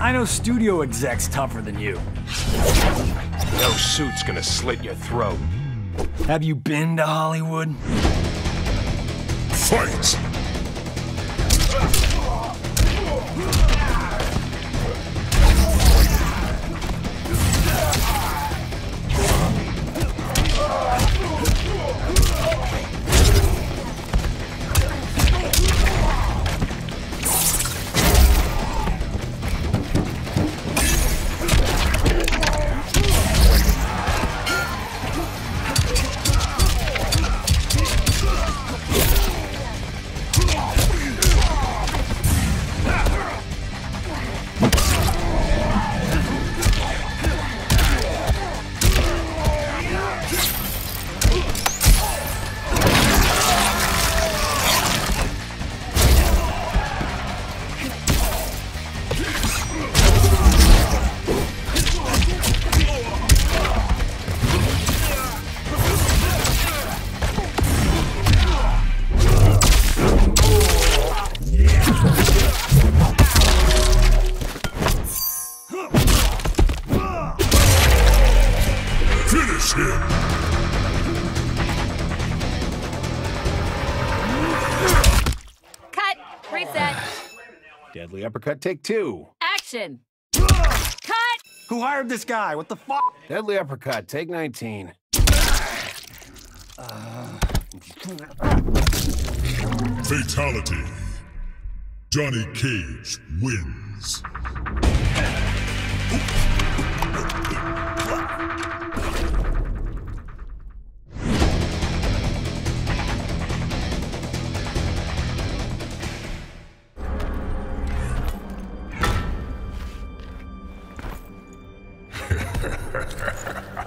I know studio execs tougher than you. No suit's gonna slit your throat. Have you been to Hollywood? Fight! Yeah. Finish him! Cut. Reset. Deadly uppercut, take two. Action. Cut. Who hired this guy? What the fuck? Deadly uppercut, take 19. Fatality. Johnny Cage wins. Ha ha ha ha.